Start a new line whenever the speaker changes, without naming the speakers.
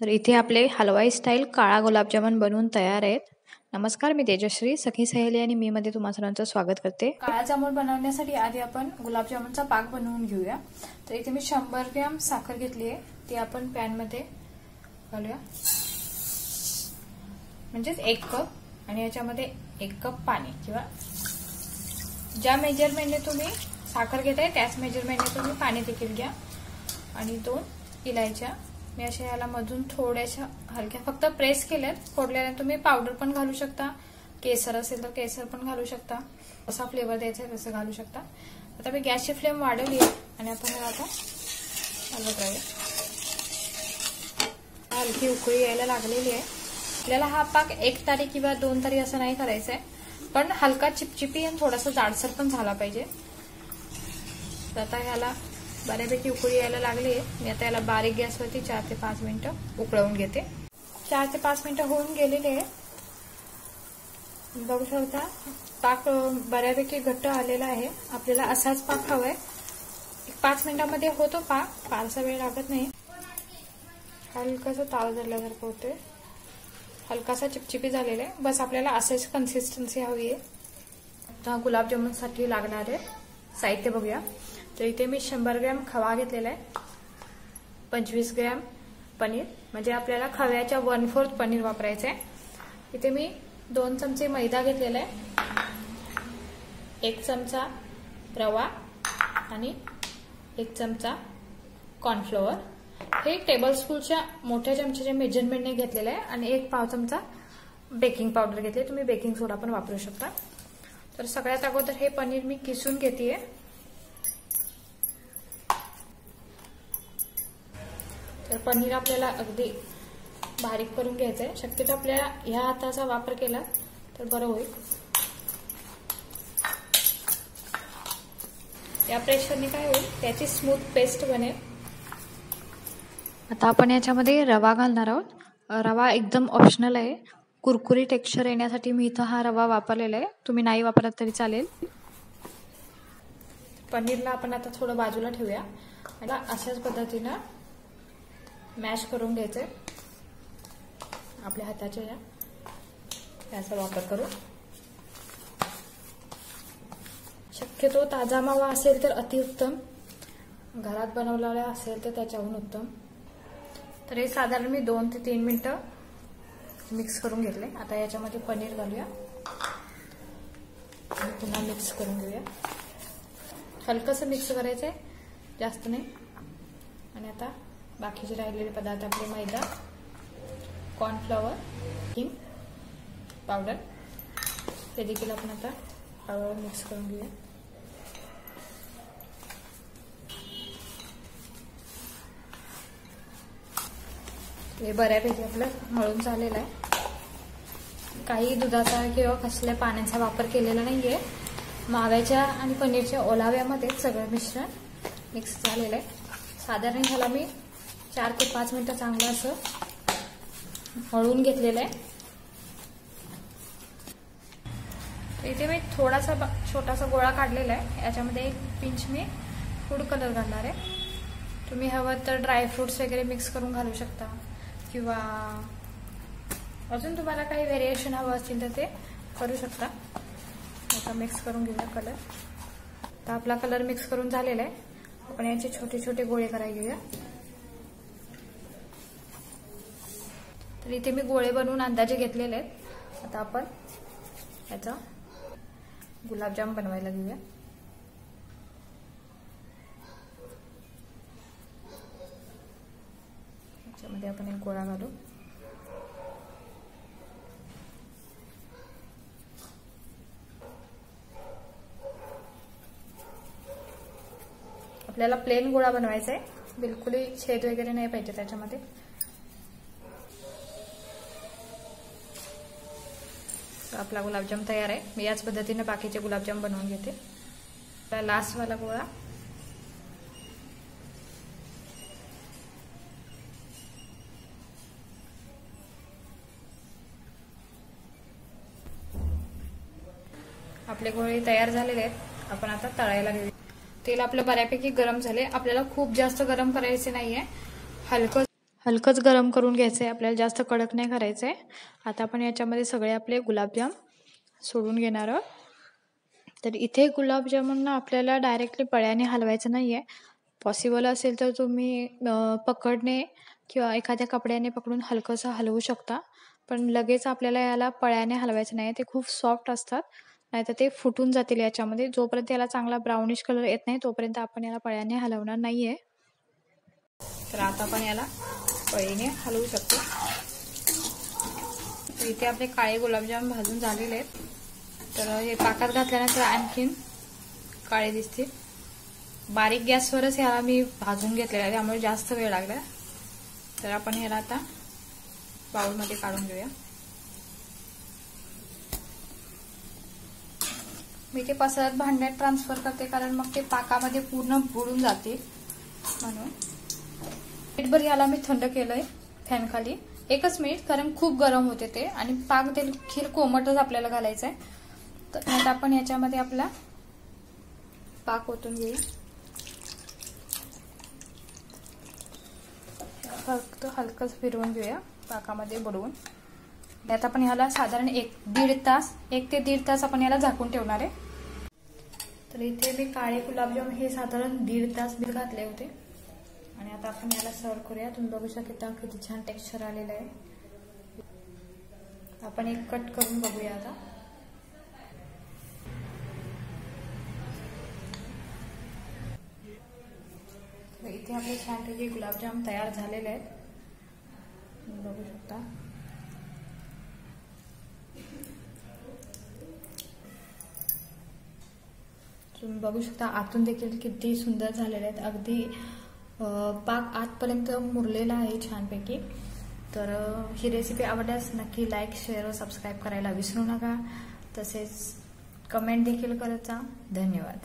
तर इथे आपले हलवाई स्टाईल काळा गुलाबजामुन बनवून तयार आहेत. नमस्कार मी तेजश्री सखी सहेली आणि मी मध्ये तुम्हा सर्वांचं स्वागत करते.
काळा जामून बनवण्यासाठी आधी आपण गुलाबजामुनचा पाक बनवून घेऊया. तर इथे मी शंभर ग्रॅम साखर घेतली आहे. ती आपण पॅनमध्ये घालूया. म्हणजेच एक कप आणि याच्यामध्ये एक कप पाणी किंवा ज्या मेजरमेंटने तुम्ही साखर घेताय त्याच मेजरमेंटने तुम्ही पाणी देखील घ्या. आणि दोन इलायच्या मी अशा याला मधून थोड्याशा हलक्या फक्त प्रेस केल्यात फोडल्याने तुम्ही पावडर पण घालू शकता केसर असेल तर केसर पण घालू शकता कसा फ्लेवर द्यायचा आहे तसं घालू शकता. आता मी गॅसची फ्लेम वाढवली आहे आणि आपण आता हलवत राहूया हलकी उकळी यायला लागलेली आहे. आपल्याला हा पाक एक तारी किंवा दोन तारी असं नाही करायचं आहे पण हलका चिपचिपी आणि थोडासा जाडसर पण झाला पाहिजे. आता ह्याला बऱ्यापैकी उकळी यायला लागली आहे मी आता याला बारीक गॅसवरती चार ते पाच मिनिटं उकळवून घेते. चार ते पाच मिनिटं होऊन गेलेले आहे बघू शकता पाक बऱ्यापैकी घट्ट आलेला आहे. आपल्याला असाच पाक हवाय. एक पाच मिनिटांमध्ये होतो पाक. फारसा वेळ लागत नाही. हलकासा ताव धरल्यासारखं होतोय. हलकासा चिपचिपी झालेला आहे. बस आपल्याला असेच कन्सिस्टन्सी हवी आहे आता गुलाबजामुनसाठी लागणार आहे. साहित्य बघूया. तर इथे मी शंभर ग्रॅम खवा घेतलेला आहे. पंचवीस ग्रॅम पनीर म्हणजे आपल्याला खव्याच्या वन फोर्थ पनीर वापरायचं आहे. इथे मी दोन चमचे मैदा घेतलेला आहे. एक चमचा रवा आणि एक चमचा कॉर्नफ्लोअर हे टेबलस्पूनच्या मोठ्या चमच्याच्या मेजरमेंटने घेतलेलं आहे आणि एक पाव चमचा बेकिंग पावडर घेतली. तुम्ही बेकिंग सोडा पण वापरू शकता. तर सगळ्यात अगोदर हे पनीर मी किसून घेते तर पनीर आपल्याला अगदी बारीक करून घ्यायचं आहे शक्यतो आपल्याला ह्या हाताचा वापर केला तर बरं होईल. या प्रेशरने काय होईल? त्याची स्मूथ पेस्ट बनेल.
आता आपण याच्यामध्ये रवा घालणार आहोत. रवा एकदम ऑप्शनल आहे. कुरकुरी टेक्स्चर येण्यासाठी मी इथं हा रवा वापरलेला आहे. तुम्ही नाही वापरत तरी चालेल.
पनीरला आपण आता थोडं बाजूला ठेवूया. आणि अशाच पद्धतीनं मॅश करून घ्यायचंय. आपल्या हाताच्या या. याचा वापर करू. शक्यतो ताजा मावा असेल तर अतिउत्तम. घरात बनवलेला असेल तर त्याच्याहून उत्तम. तर हे साधारण मी दोन ते तीन मिनिटं मिक्स करून घेतले. आता याच्यामध्ये पनीर घालूया. आणि पुन्हा मिक्स करून घेऊया. हलकंसं मिक्स करायचं आहे जास्त नाही. आणि आता बाकीचे राहिलेले पदार्थ आपले मैदा कॉर्नफ्लॉवर किंग पावडर ते देखील आपण आता पावडर मिक्स करून घेऊया. हे बऱ्यापैकी आपलं मळून झालेलं आहे. काही दुधाचा किंवा कसल्या पाण्याचा वापर केलेला नाहीये. माव्याच्या आणि पनीरच्या ओलाव्यामध्ये सगळं मिश्रण मिक्स झालेलं आहे. साधारण ह्याला मी चार ते पाच मिनिटं चांगलं असं हळून घेतलेलं आहे. इथे मी थोडासा छोटासा गोळा काढलेला आहे. याच्यामध्ये एक पिंच मी फूड कलर घालणार आहे. तुम्ही हवं तर ड्रायफ्रुट्स वगैरे मिक्स करून घालू शकता. किंवा अजून तुम्हाला काही व्हेरिएशन हवं असतील तर ते करू शकता. आता मिक्स करून घेऊया कलर तर आपला कलर मिक्स करून झालेला आहे. आपण याचे छोटे छोटे गोळे करायला घेऊया. तर इथे मी गोळे बनवून अंदाजे घेतलेले आहेत. आता आपण याचा गुलाबजाम बनवायला घेऊया. याच्यामध्ये आपण एक गोळा घालू. आपल्याला प्लेन गोळा बनवायचा आहे. बिलकुलही छेद वगैरे नाही पाहिजे त्याच्यामध्ये. आपला गुलाबजाम तयार आहे. मी याच पद्धतीने बाकीचे गुलाबजाम बनवून घेते. लास्टवाला गोळा आपले गोळे तयार झालेले आहेत. आपण आता तळायला घेऊ तेल आपलं बऱ्यापैकी गरम झाले आपल्याला खूप जास्त गरम करायचे नाहीये. हलकं
हलकंच गरम करून घ्यायचं आहे आपल्याला जास्त कडक नाही करायचं आहे आता आपण याच्यामध्ये सगळे आपले गुलाबजाम सोडून घेणार आहोत. तर इथे गुलाबजामुनना आपल्याला डायरेक्टली पळ्याने हलवायचं नाही आहे पॉसिबल असेल तर तुम्ही पकडणे किंवा एखाद्या कपड्याने पकडून हलकंसं हलवू शकता. पण लगेच आपल्याला याला पळ्याने हलवायचं नाही ते खूप सॉफ्ट असतात. नाहीतर ते फुटून जातील याच्यामध्ये. जोपर्यंत याला चांगला ब्राउनिश कलर येत नाही तोपर्यंत आपण याला पळ्याने हलवणार नाही आहे
तर आता आपण याला पळीने हलवू शकतो. तर इथे आपले काळे गुलाबजाम भाजून झालेले आहेत. तर हे पाकात घातल्यानंतर आणखीन काळे दिसतील. बारीक गॅसवरच ह्याला मी भाजून घेतलेला आहे. त्यामुळे जास्त वेळ लागला. तर आपण ह्याला आता बाउलमध्ये काढून घेऊया. मी ते पसरत भांड्यात ट्रान्सफर करते कारण मग ते पाकामध्ये पूर्ण बुडून जाते म्हणून. मिनिटभर याला मी थंड केलंय फॅन खाली. एकच मिनिट कारण खूप गरम होते ते. आणि पाक देखील कोमटच आपल्याला घालायचं आहे तर आता आपण याच्यामध्ये आपला पाक ओतून घेऊ. फक्त हलकच फिरवून घेऊया पाकामध्ये बुडवून. यात आपण ह्याला साधारण एक दीड तास एक ते दीड तास आपण याला झाकून ठेवणार आहे. तर इथे मी काळे गुलाबजाम हे साधारण दीड तास मी घातले होते. आणि आता आपण याला सर्व करूया. तुम्ही बघू शकता किती छान टेक्स्चर आलेलं आहे. आपण एक कट करून बघूया आता. इथे आपले छानपैकी गुलाबजाम तयार झालेले आहेत. बघू शकता. तुम्ही बघू शकता आतून देखील किती सुंदर झालेले आहेत. अगदी पाक आजपर्यंत मुरलेला आहे छानपैकी. तर ही रेसिपी आवडल्यास नक्की लाईक शेअर व सबस्क्राईब करायला विसरू नका. तसेच कमेंट देखील करत जा. धन्यवाद.